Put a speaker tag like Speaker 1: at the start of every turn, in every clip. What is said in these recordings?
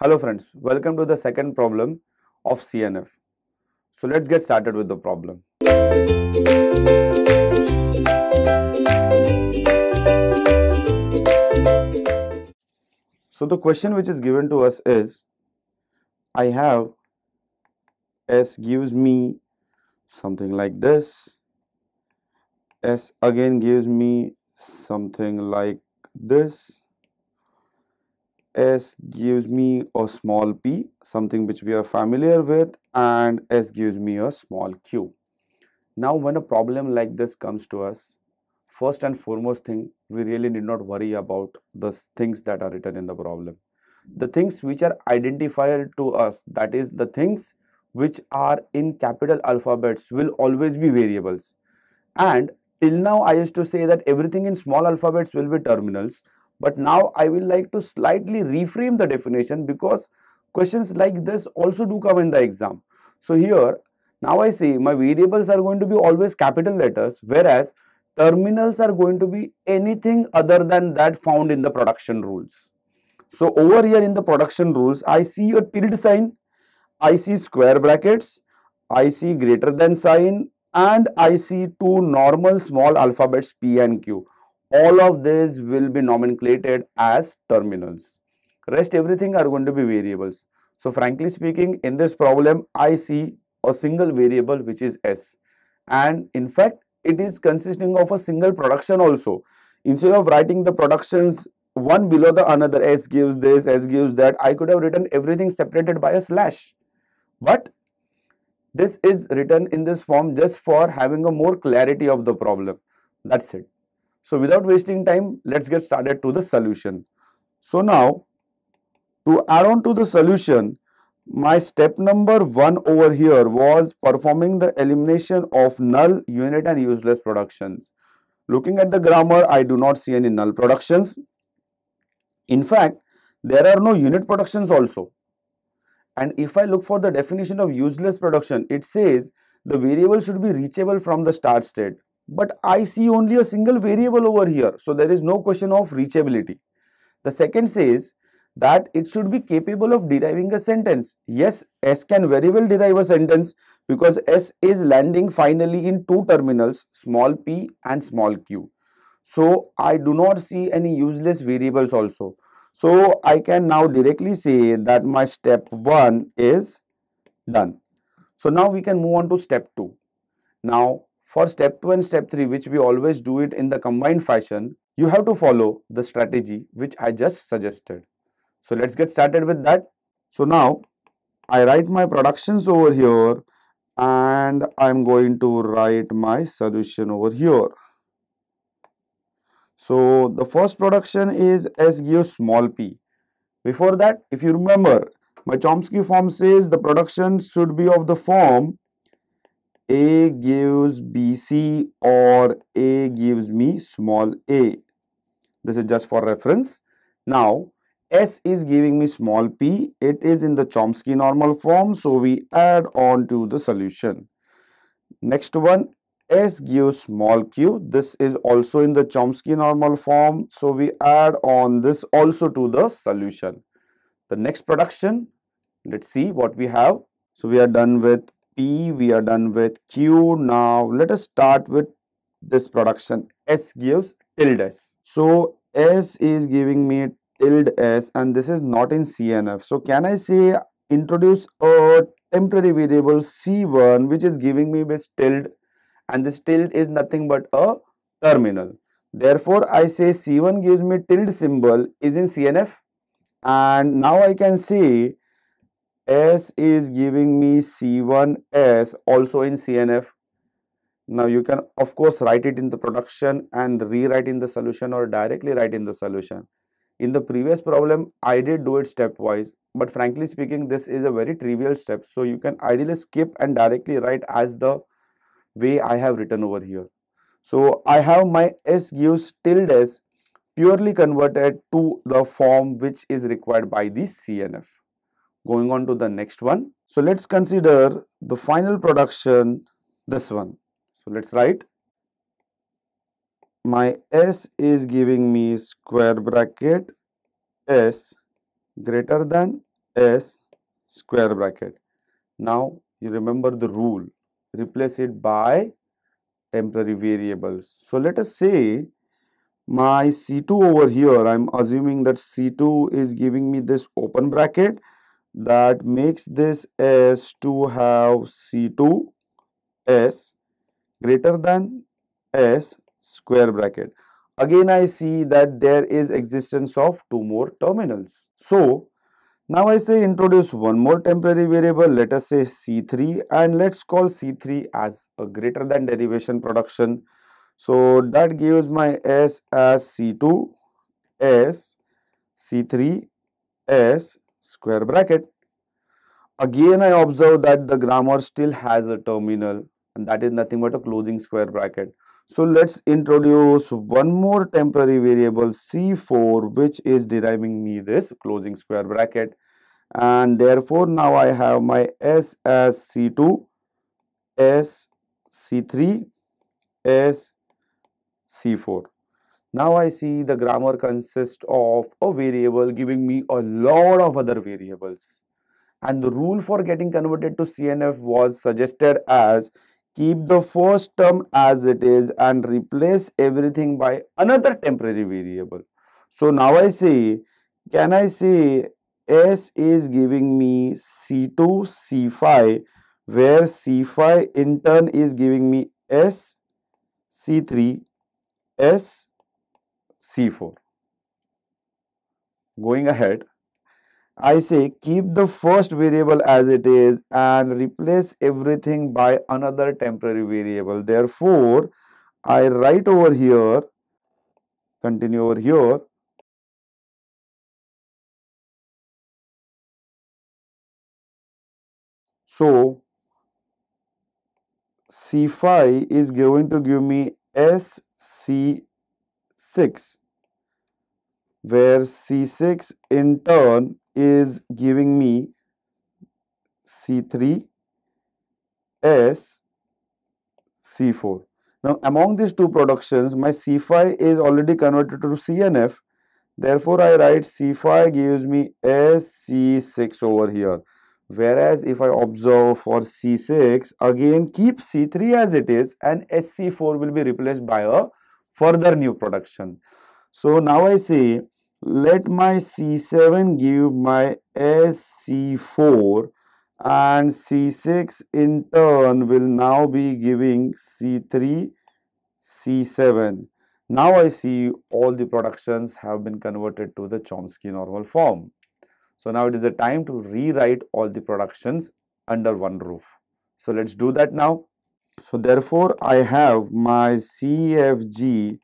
Speaker 1: Hello friends, welcome to the second problem of CNF. So let's get started with the problem. So the question which is given to us is, I have S gives me something like this, S again gives me something like this, S gives me a small p, something which we are familiar with, and S gives me a small q. Now, when a problem like this comes to us, first and foremost thing, we really need not worry about the things that are written in the problem. The things which are identifier to us, that is, the things which are in capital alphabets will always be variables. And till now, I used to say that everything in small alphabets will be terminals but now I will like to slightly reframe the definition because questions like this also do come in the exam. So here now I say my variables are going to be always capital letters whereas terminals are going to be anything other than that found in the production rules. So over here in the production rules I see a tilde sign, I see square brackets, I see greater than sign and I see two normal small alphabets P and Q all of these will be nomenclated as terminals. Rest everything are going to be variables. So frankly speaking, in this problem, I see a single variable which is S. And in fact, it is consisting of a single production also. Instead of writing the productions one below the another, S gives this, S gives that, I could have written everything separated by a slash. But this is written in this form just for having a more clarity of the problem. That's it. So without wasting time, let's get started to the solution. So now, to add on to the solution, my step number 1 over here was performing the elimination of null, unit and useless productions. Looking at the grammar, I do not see any null productions. In fact, there are no unit productions also. And if I look for the definition of useless production, it says the variable should be reachable from the start state but I see only a single variable over here. So there is no question of reachability. The second says that it should be capable of deriving a sentence. Yes, S can very well derive a sentence because S is landing finally in two terminals, small p and small q. So I do not see any useless variables also. So I can now directly say that my step 1 is done. So now we can move on to step 2. Now for step 2 and step 3 which we always do it in the combined fashion, you have to follow the strategy which I just suggested. So let's get started with that. So now I write my productions over here and I'm going to write my solution over here. So the first production is S gives small p. Before that, if you remember, my Chomsky form says the production should be of the form a gives BC or A gives me small a. This is just for reference. Now, S is giving me small p. It is in the Chomsky normal form. So, we add on to the solution. Next one, S gives small q. This is also in the Chomsky normal form. So, we add on this also to the solution. The next production, let's see what we have. So, we are done with P, we are done with Q. Now let us start with this production. S gives tilde S. So S is giving me tilde S and this is not in CNF. So can I say introduce a temporary variable C1 which is giving me this tilde and this tilde is nothing but a terminal. Therefore, I say C1 gives me tilde symbol is in CNF and now I can say S is giving me C1S also in CNF. Now you can of course write it in the production and rewrite in the solution or directly write in the solution. In the previous problem, I did do it stepwise, but frankly speaking, this is a very trivial step. So you can ideally skip and directly write as the way I have written over here. So I have my S gives tilde S purely converted to the form which is required by the CNF. Going on to the next one. So let's consider the final production, this one. So let's write. My S is giving me square bracket S greater than S square bracket. Now you remember the rule, replace it by temporary variables. So let us say my C2 over here, I'm assuming that C2 is giving me this open bracket that makes this S to have C2 S greater than S square bracket. Again, I see that there is existence of two more terminals. So, now I say introduce one more temporary variable, let us say C3 and let's call C3 as a greater than derivation production. So that gives my S as C2 S C3 S square bracket. Again I observe that the grammar still has a terminal and that is nothing but a closing square bracket. So let's introduce one more temporary variable C4 which is deriving me this closing square bracket and therefore now I have my S as C2 S C3 S C4. Now I see the grammar consists of a variable giving me a lot of other variables. And the rule for getting converted to CNF was suggested as keep the first term as it is and replace everything by another temporary variable. So now I say, can I say S is giving me C2, C5 where C5 in turn is giving me S, C3, S, C4. Going ahead, I say keep the first variable as it is and replace everything by another temporary variable. Therefore, I write over here, continue over here. So, C5 is going to give me SC6 where C6 in turn is giving me C3 S C4. Now among these two productions my C5 is already converted to CNF therefore I write C5 gives me SC6 over here whereas if I observe for C6 again keep C3 as it is and SC4 will be replaced by a further new production. So now I say let my C7 give my SC4 and C6 in turn will now be giving C3, C7. Now I see all the productions have been converted to the Chomsky normal form. So now it is the time to rewrite all the productions under one roof. So let's do that now. So therefore I have my CFG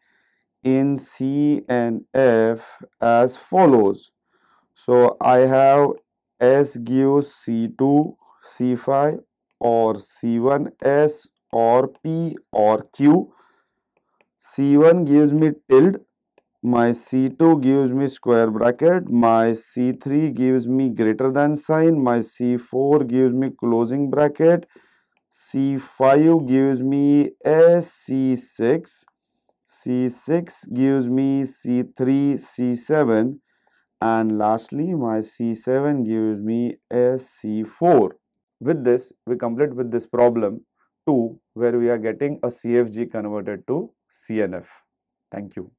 Speaker 1: in C and F as follows. So I have S gives C2, C5 or C1S or P or Q. C1 gives me tilde, my C2 gives me square bracket, my C3 gives me greater than sign, my C4 gives me closing bracket, C5 gives me SC6 C6 gives me C3, C7 and lastly my C7 gives me SC4. With this, we complete with this problem 2 where we are getting a CFG converted to CNF. Thank you.